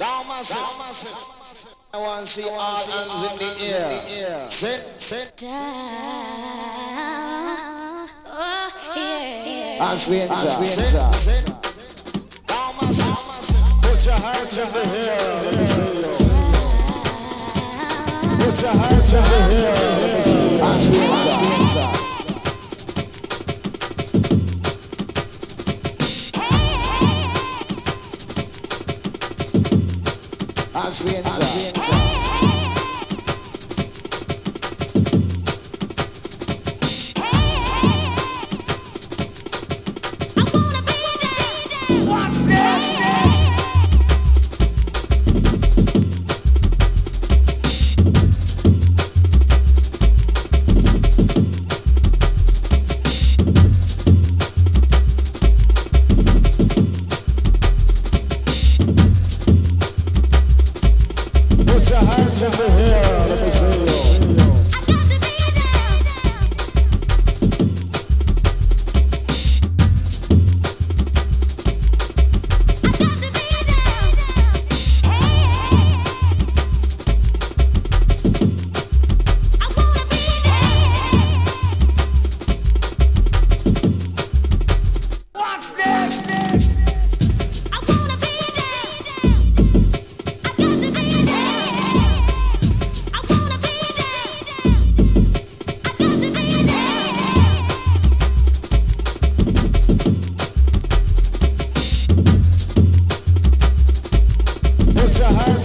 Down. I want to see all hands in the air. Sit, sit. As we enter. Put your heart over here. Let me see you. Put your heart over here. As we enter. As we enter.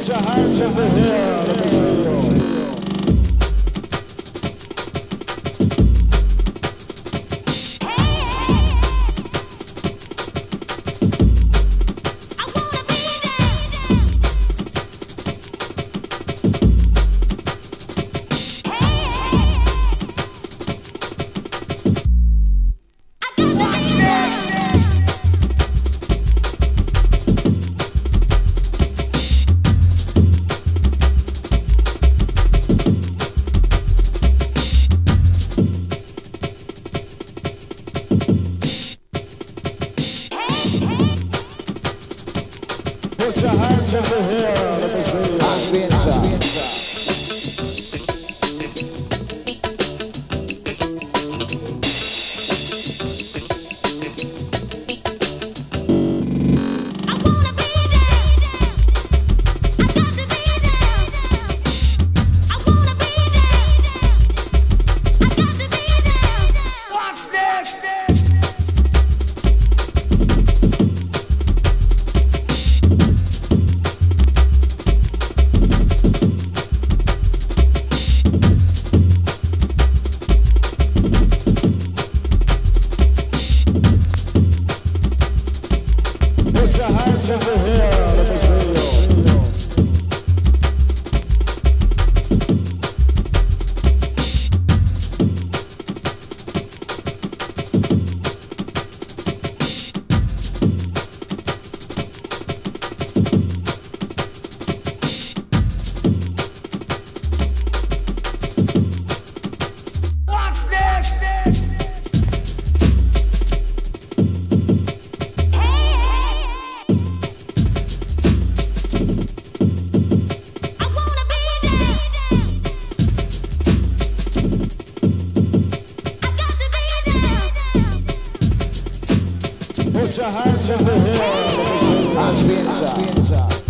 Put your hands over here. Let Put your hands over here. Let me see you. Put your hands in the air. As we enter.